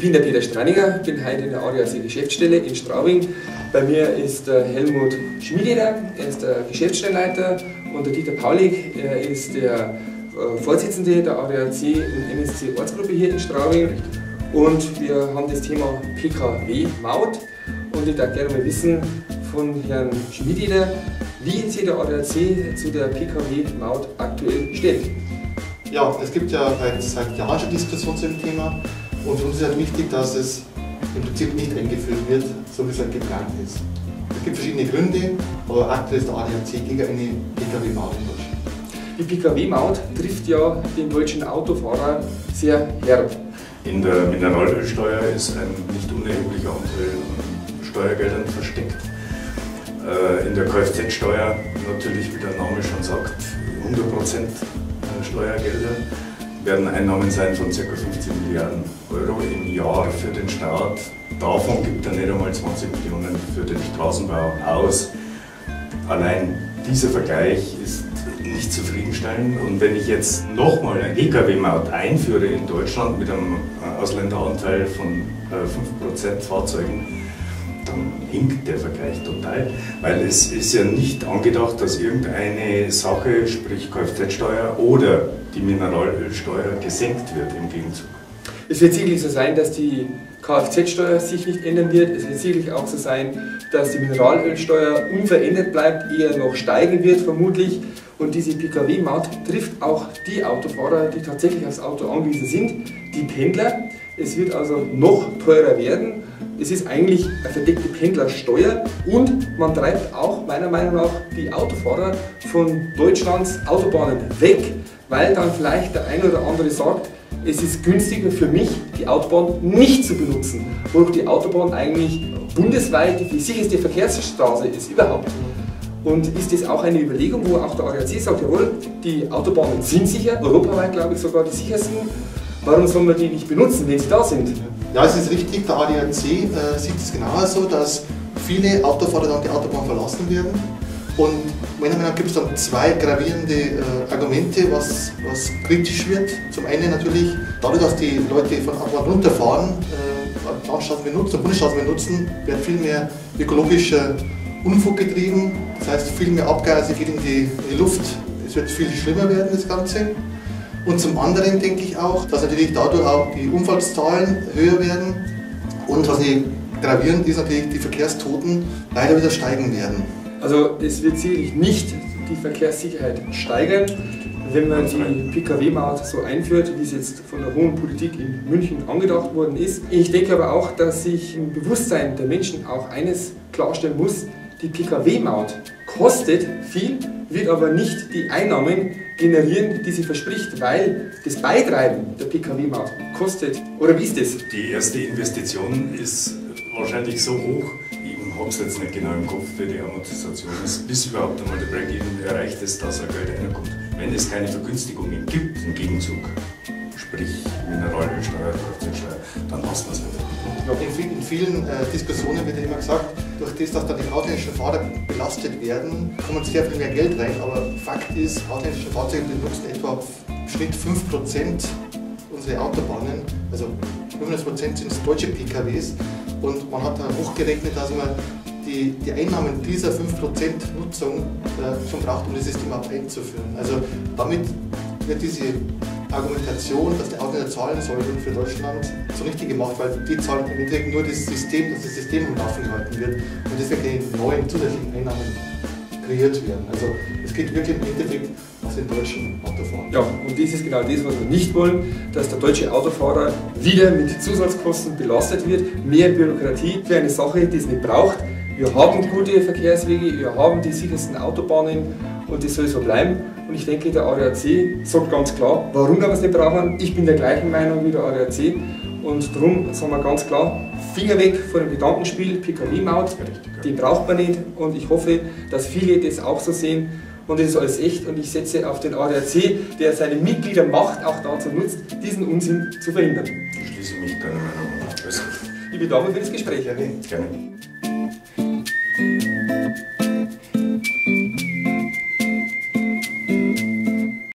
bin der Peter Straninger, bin heute in der ADAC Geschäftsstelle in Straubing. Bei mir ist der Helmut Schmiededer, er ist der Geschäftsstellenleiter und der Dieter Paulig, er ist der äh, Vorsitzende der ADAC und MSC Ortsgruppe hier in Straubing. Und wir haben das Thema PKW-Maut. Und ich darf gerne mal wissen von Herrn Schmiededer, wie sich der ADAC zu der PKW-Maut aktuell stellt. Ja, es gibt ja seit Jahren schon Diskussionen zu dem Thema und für uns ist halt wichtig, dass es im Prinzip nicht eingeführt wird, so wie es halt geplant ist. Es gibt verschiedene Gründe, aber aktuell ist der ADAC gegen eine Pkw-Maut in Deutschland. Die Pkw-Maut trifft ja den deutschen Autofahrer sehr herb. In der Mineralölsteuer ist ein nicht unerheblicher Anteil an Steuergeldern versteckt. Äh, in der Kfz-Steuer natürlich, wie der Name schon sagt, 100% Steuergelder werden Einnahmen sein von ca. 15 Milliarden Euro im Jahr für den Staat. Davon gibt er nicht einmal 20 Millionen für den Straßenbau aus. Allein dieser Vergleich ist nicht zufriedenstellend. Und wenn ich jetzt nochmal eine Lkw-Maut einführe in Deutschland mit einem Ausländeranteil von 5% äh, Fahrzeugen, dann hinkt der Vergleich total, weil es ist ja nicht angedacht, dass irgendeine Sache, sprich Kfz-Steuer oder die Mineralölsteuer gesenkt wird im Gegenzug. Es wird sicherlich so sein, dass die Kfz-Steuer sich nicht ändern wird. Es wird sicherlich auch so sein, dass die Mineralölsteuer unverändert bleibt, eher noch steigen wird vermutlich. Und diese Pkw-Maut trifft auch die Autofahrer, die tatsächlich aufs Auto angewiesen sind, die Pendler. Es wird also noch teurer werden es ist eigentlich eine verdeckte Pendlersteuer und man treibt auch meiner Meinung nach die Autofahrer von Deutschlands Autobahnen weg, weil dann vielleicht der eine oder andere sagt, es ist günstiger für mich, die Autobahn nicht zu benutzen, wodurch die Autobahn eigentlich bundesweit die sicherste Verkehrsstraße ist überhaupt. Und ist das auch eine Überlegung, wo auch der ADAC sagt, jawohl, die Autobahnen sind sicher, europaweit glaube ich sogar die sichersten, warum soll man die nicht benutzen, wenn sie da sind? Ja, es ist richtig, der ADAC äh, sieht es genauer so, dass viele Autofahrer dann die Autobahn verlassen werden. Und meiner Meinung nach gibt es dann zwei gravierende äh, Argumente, was, was kritisch wird. Zum einen natürlich, dadurch, dass die Leute von Autobahn runterfahren, äh, Landstraßen benutzen, Bundesstraßen benutzen, wird viel mehr ökologischer Unfug getrieben. Das heißt, viel mehr Abgase geht in die, in die Luft. Es wird viel schlimmer werden, das Ganze. Und zum anderen denke ich auch, dass natürlich dadurch auch die Unfallszahlen höher werden und was gravierend ist natürlich, die Verkehrstoten leider wieder steigen werden. Also es wird sicherlich nicht die Verkehrssicherheit steigern, wenn man die Pkw-Maut so einführt, wie es jetzt von der hohen Politik in München angedacht worden ist. Ich denke aber auch, dass sich im Bewusstsein der Menschen auch eines klarstellen muss, die Pkw-Maut kostet viel, wird aber nicht die Einnahmen generieren, die sie verspricht, weil das Beitreiben der Pkw-Maut kostet. Oder wie ist das? Die erste Investition ist wahrscheinlich so hoch, habe es jetzt nicht genau im Kopf, wie die Amortisation ist, bis überhaupt einmal der Break-Even erreicht ist, dass er Geld reinkommt. Wenn es keine Vergünstigungen gibt im Gegenzug, sprich Mineralölsteuer, Kfz-Steuer, dann passt das einfach. In, in vielen äh, Diskussionen wird ja immer gesagt, durch das, dass dann die ausländischen Fahrer belastet werden, kommt sehr viel mehr Geld rein. Aber Fakt ist, ausländische Fahrzeuge benutzen etwa im Schnitt 5% unserer Autobahnen. Also 95% sind deutsche PKWs. Und man hat dann hochgerechnet, dass man die, die Einnahmen dieser 5% Nutzung äh, schon braucht, um das System auch einzuführen. Also damit wird diese Argumentation, dass der Ausländer zahlen sollten für Deutschland so richtig gemacht, weil die zahlen im Endeffekt nur das System, dass das System am Laufen gehalten wird und deswegen keine neuen zusätzlichen Einnahmen kreiert werden. Also es geht wirklich im Endeffekt auf den deutschen Autofahrer. Ja, und das ist genau das, was wir nicht wollen, dass der deutsche Autofahrer wieder mit Zusatzkosten belastet wird, mehr Bürokratie für eine Sache, die es nicht braucht. Wir haben gute Verkehrswege, wir haben die sichersten Autobahnen und das soll so bleiben. Und ich denke, der ADAC sagt ganz klar, warum wir es nicht brauchen. Ich bin der gleichen Meinung wie der ADAC. Und darum sagen wir ganz klar, Finger weg von dem Gedankenspiel, Pkw-Maut, die braucht man nicht. Und ich hoffe, dass viele das auch so sehen. Und das ist alles echt und ich setze auf den ADAC, der seine Mitglieder Macht auch dazu nutzt, diesen Unsinn zu verhindern. Ich schließe mich deiner Meinung an. Ich bedanke mich für das Gespräch. Gerne. Gerne.